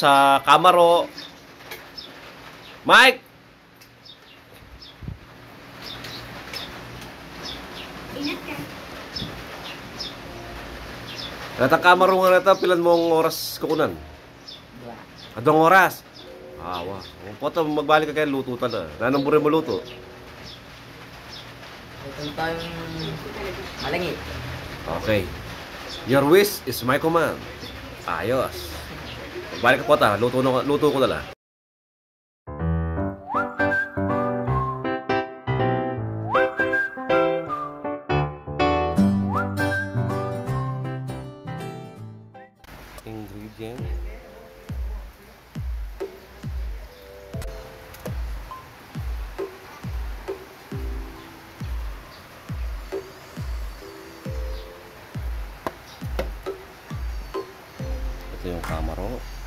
sa Camaro. Mike! Ingat ka. Kata Camaro nga na ito, pilan mong oras kukunan? Dua. Adong oras? Ah, wa. Kung po magbalik ka kaya luto tala. Nanong buri mo luto? Ito tayong malangit. Okay. Your wish is my command. Ayos. Magbalik ka po ta, luto, na, luto ko dala. Ingredient. Ito yung kamaro.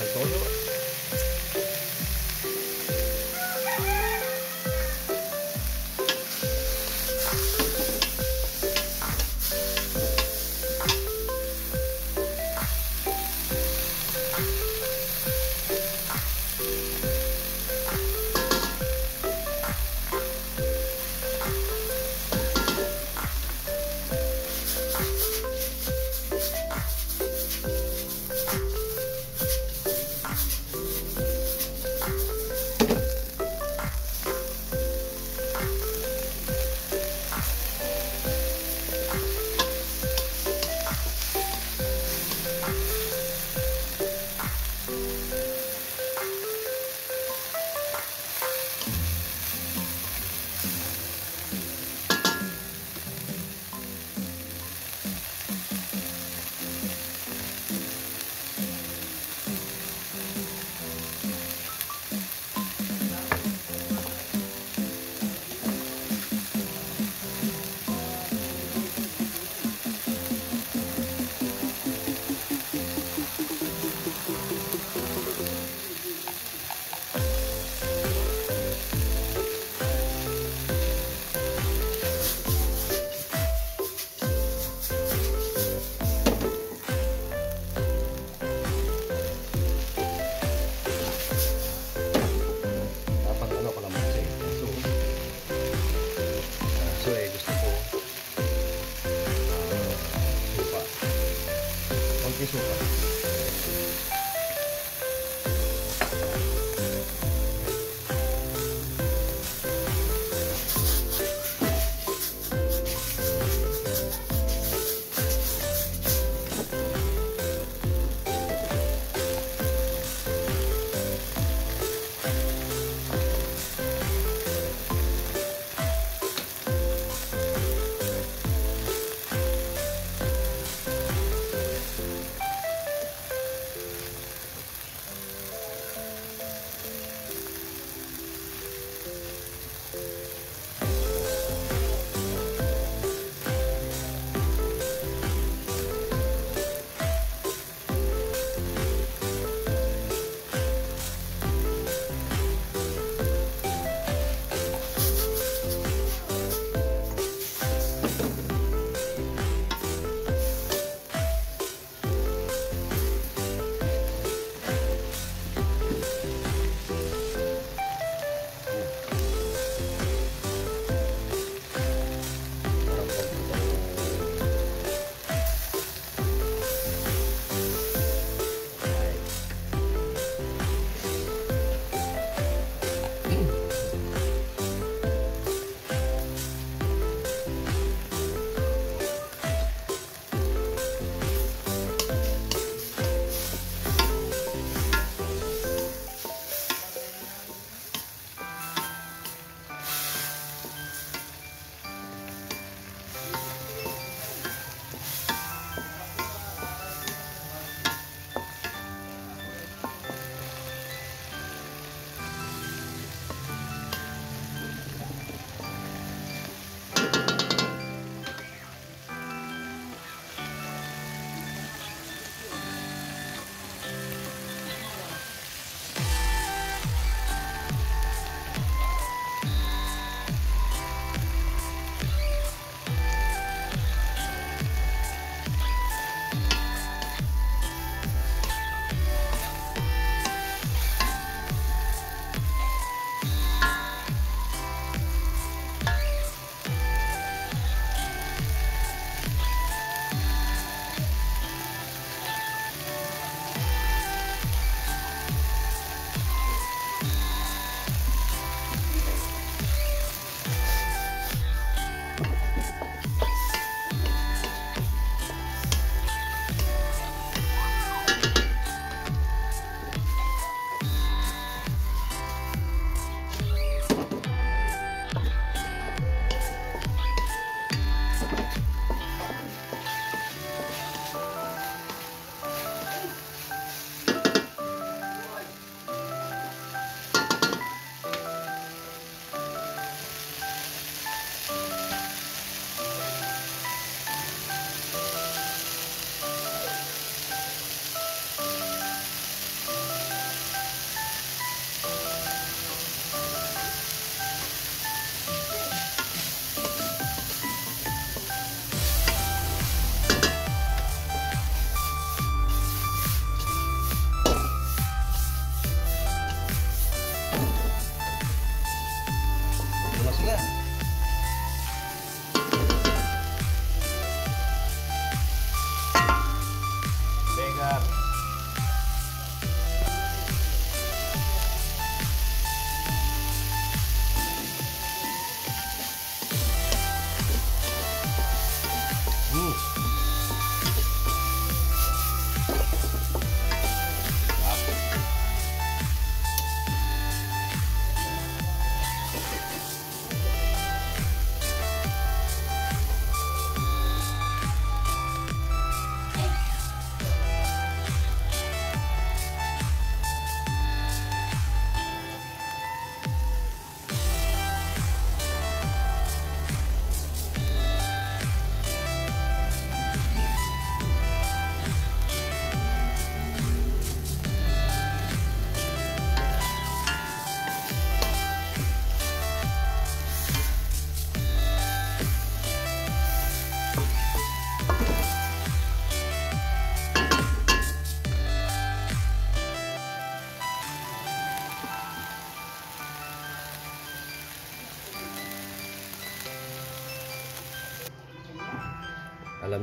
en todo.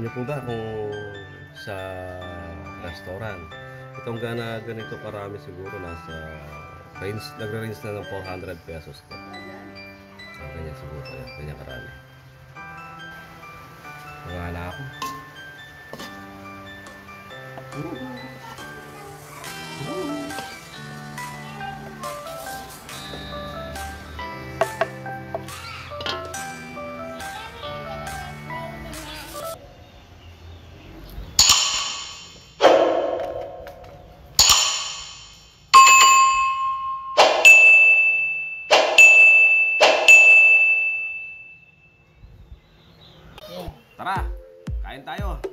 Niyo po ba kung sa restaurant, itong gana ganito karami siguro nasa range, nagre-range na ng 400 pesos to. Ah, ganyan siguro kaya, ganyan karami. Wala ako. Yeah. Kain tayo.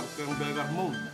Gamberg Armando.